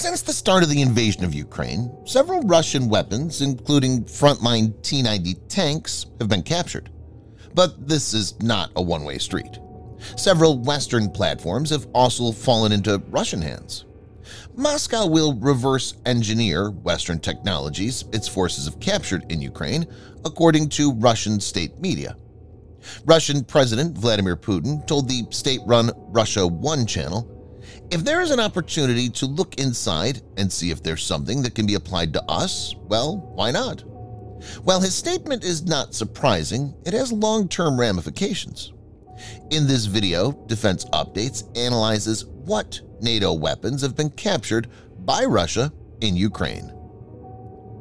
Since the start of the invasion of Ukraine, several Russian weapons, including frontline T-90 tanks, have been captured. But this is not a one-way street. Several Western platforms have also fallen into Russian hands. Moscow will reverse engineer Western technologies its forces have captured in Ukraine, according to Russian state media. Russian President Vladimir Putin told the state-run Russia One channel, If there is an opportunity to look inside and see if there's something that can be applied to us, well, why not? While his statement is not surprising, it has long-term ramifications. In this video, Defense Updates analyzes what NATO weapons have been captured by Russia in Ukraine.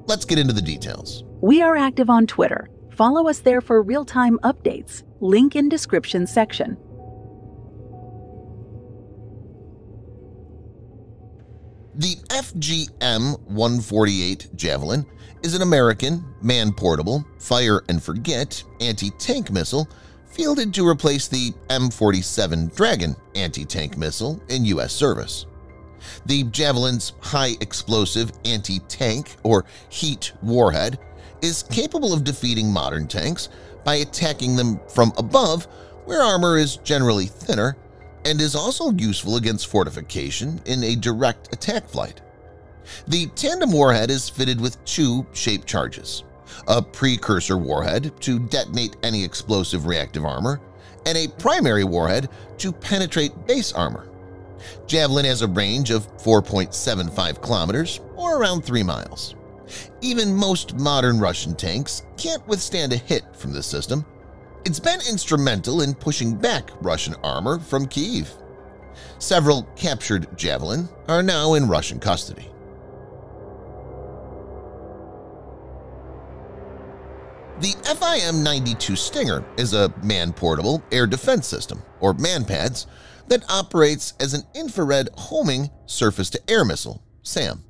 Let's get into the details. We are active on Twitter. Follow us there for real-time updates. Link in description section. The FGM-148 Javelin is an American, man-portable, fire-and-forget anti-tank missile fielded to replace the M47 Dragon anti-tank missile in U.S. service. The Javelin's high-explosive anti-tank or heat warhead is capable of defeating modern tanks by attacking them from above where armor is generally thinner and is also useful against fortification in a direct attack flight. The tandem warhead is fitted with two shape charges, a precursor warhead to detonate any explosive reactive armor, and a primary warhead to penetrate base armor. Javelin has a range of 4.75 kilometers or around 3 miles. Even most modern Russian tanks can't withstand a hit from this system. It's been instrumental in pushing back Russian armor from Kyiv. Several captured Javelin are now in Russian custody. The FIM-92 Stinger is a man-portable air defense system, or MANPADS, that operates as an infrared homing surface-to-air missile, SAM.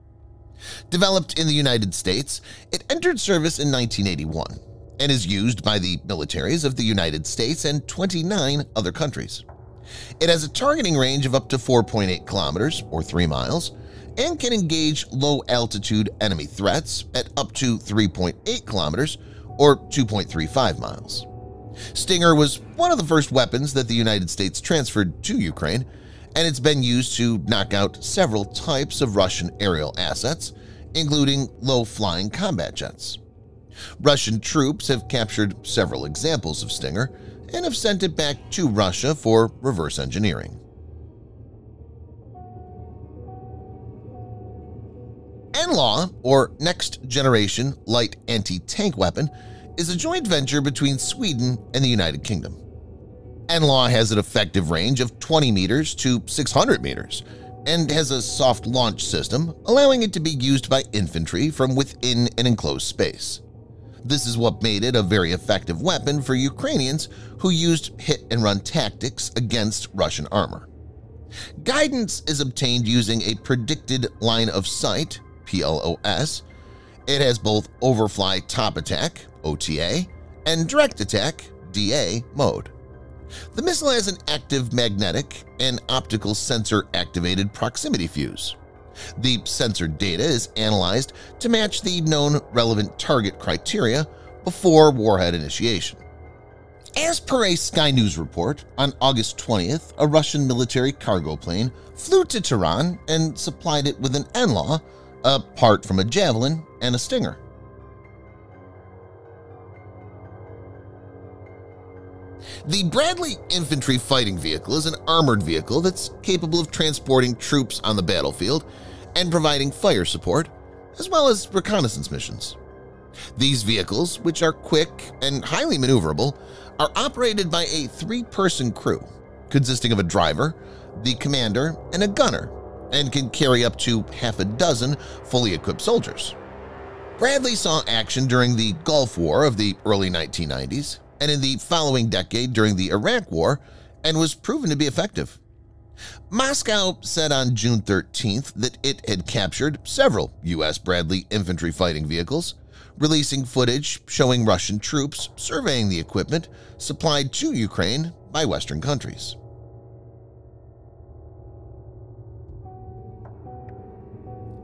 Developed in the United States, it entered service in 1981 and is used by the militaries of the United States and 29 other countries. It has a targeting range of up to 4.8 kilometers or 3 miles and can engage low-altitude enemy threats at up to 3.8 kilometers or 2.35 miles. Stinger was one of the first weapons that the United States transferred to Ukraine, and it's been used to knock out several types of Russian aerial assets, including low-flying combat jets. Russian troops have captured several examples of Stinger and have sent it back to Russia for reverse engineering. NLAW, or Next Generation Light Anti-Tank Weapon, is a joint venture between Sweden and the United Kingdom. NLAW has an effective range of 20 meters to 600 meters and has a soft launch system, allowing it to be used by infantry from within an enclosed space. This is what made it a very effective weapon for Ukrainians who used hit-and-run tactics against Russian armor. Guidance is obtained using a predicted line of sight PLOS. It has both overfly top attack OTA and direct attack DA mode. The missile has an active magnetic and optical sensor-activated proximity fuse. The sensor data is analyzed to match the known relevant target criteria before warhead initiation. As per a Sky News report, on August 20th, a Russian military cargo plane flew to Tehran and supplied it with an NLAW apart from a Javelin and a Stinger. The Bradley Infantry Fighting Vehicle is an armored vehicle that's capable of transporting troops on the battlefield and providing fire support, as well as reconnaissance missions. These vehicles, which are quick and highly maneuverable, are operated by a three-person crew consisting of a driver, the commander, and a gunner and can carry up to half a dozen fully equipped soldiers. Bradley saw action during the Gulf War of the early 1990s and in the following decade during the Iraq War and was proven to be effective. Moscow said on June 13th that it had captured several U.S. Bradley infantry fighting vehicles, releasing footage showing Russian troops surveying the equipment supplied to Ukraine by Western countries.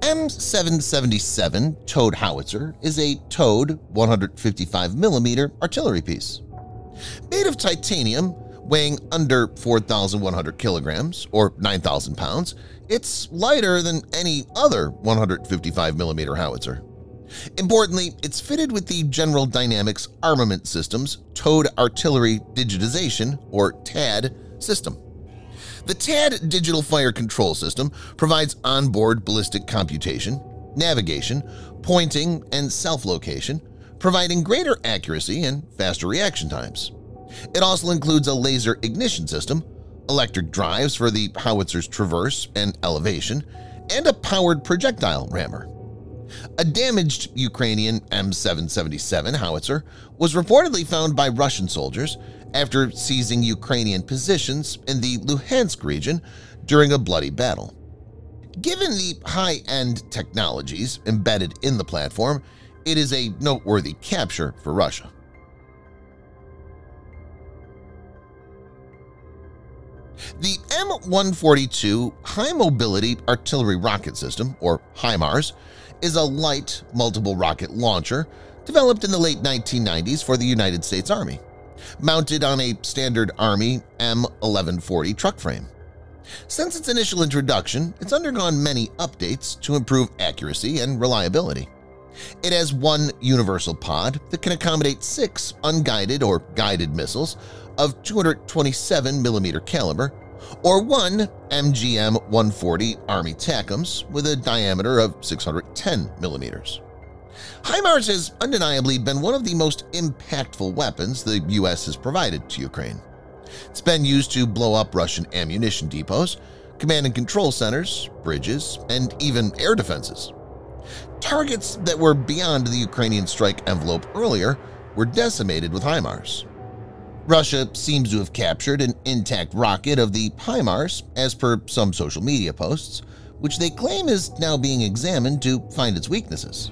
M777 Towed Howitzer is a towed 155mm artillery piece. Made of titanium, weighing under 4,100 kilograms or 9,000 pounds, it's lighter than any other 155mm howitzer. Importantly, it's fitted with the General Dynamics Armament Systems Towed Artillery Digitization or TAD system. The TAD Digital Fire Control System provides onboard ballistic computation, navigation, pointing, and self-location, providing greater accuracy and faster reaction times. It also includes a laser ignition system, electric drives for the howitzer's traverse and elevation, and a powered projectile rammer. A damaged Ukrainian M777 howitzer was reportedly found by Russian soldiers after seizing Ukrainian positions in the Luhansk region during a bloody battle. Given the high-end technologies embedded in the platform, it is a noteworthy capture for Russia. The M142 High Mobility Artillery Rocket System, or HIMARS, is a light multiple rocket launcher developed in the late 1990s for the United States Army, mounted on a standard Army M1140 truck frame. Since its initial introduction, it's undergone many updates to improve accuracy and reliability. It has one universal pod that can accommodate six unguided or guided missiles of 227mm caliber or one MGM-140 Army TACMS with a diameter of 610 millimeters. HIMARS has undeniably been one of the most impactful weapons the U.S. has provided to Ukraine. It's been used to blow up Russian ammunition depots, command and control centers, bridges, and even air defenses. Targets that were beyond the Ukrainian strike envelope earlier were decimated with HIMARS. Russia seems to have captured an intact rocket of the HIMARS as per some social media posts, which they claim is now being examined to find its weaknesses.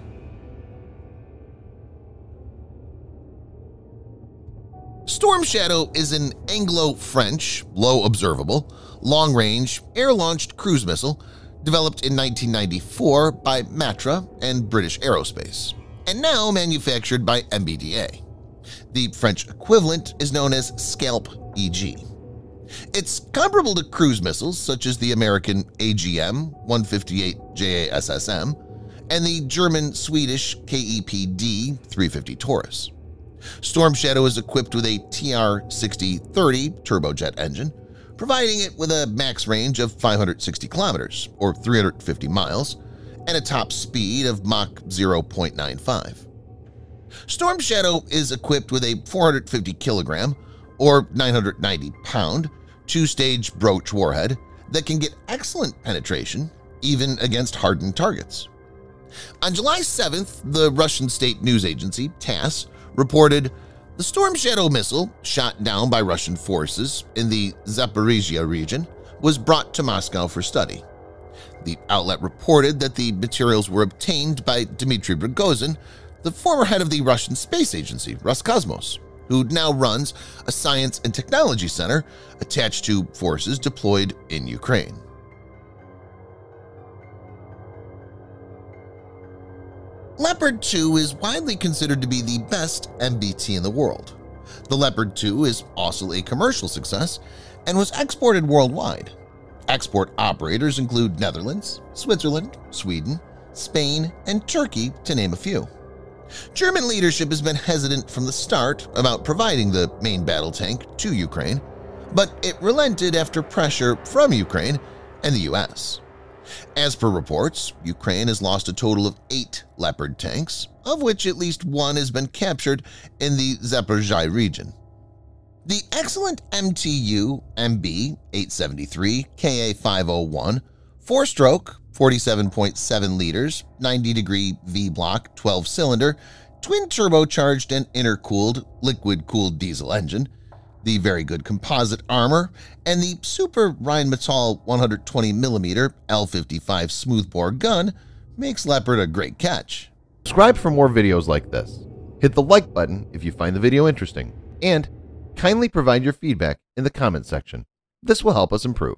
Storm Shadow is an Anglo-French, low-observable, long-range, air-launched cruise missile developed in 1994 by Matra and British Aerospace, and now manufactured by MBDA. The French equivalent is known as Scalp EG. It's comparable to cruise missiles such as the American AGM-158 JASSM and the German-Swedish KEPD-350 Taurus. Storm Shadow is equipped with a TR-6030 turbojet engine, providing it with a max range of 560 kilometers or 350 miles and a top speed of Mach 0.95. Storm Shadow is equipped with a 450 kilogram or 990 pound two-stage broach warhead that can get excellent penetration even against hardened targets. On July 7th, the Russian state news agency TASS reported the Storm Shadow missile, shot down by Russian forces in the Zaporizhia region, was brought to Moscow for study. The outlet reported that the materials were obtained by Dmitry Rogozin, the former head of the Russian space agency Roscosmos, who now runs a science and technology center attached to forces deployed in Ukraine. Leopard 2 is widely considered to be the best MBT in the world. The Leopard 2 is also a commercial success and was exported worldwide. Export operators include Netherlands, Switzerland, Sweden, Spain, and Turkey, to name a few. German leadership has been hesitant from the start about providing the main battle tank to Ukraine, but it relented after pressure from Ukraine and the U.S. As per reports, Ukraine has lost a total of eight Leopard tanks, of which at least one has been captured in the Zaporizhzhia region. The excellent MTU MB-873 KA501 four-stroke 47.7 liters 90-degree V-block 12-cylinder twin-turbocharged and intercooled liquid-cooled diesel engine the very good composite armor, and the super Rheinmetall 120mm L55 smoothbore gun makes Leopard a great catch. Subscribe for more videos like this. Hit the like button if you find the video interesting, and kindly provide your feedback in the comment section. This will help us improve.